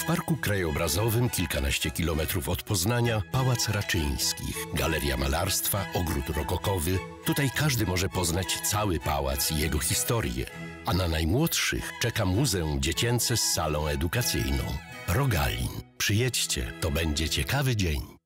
W Parku Krajobrazowym, kilkanaście kilometrów od Poznania, Pałac Raczyńskich, Galeria Malarstwa, Ogród Rokokowy. Tutaj każdy może poznać cały pałac i jego historię. A na najmłodszych czeka Muzeum Dziecięce z salą edukacyjną. Rogalin. Przyjedźcie, to będzie ciekawy dzień.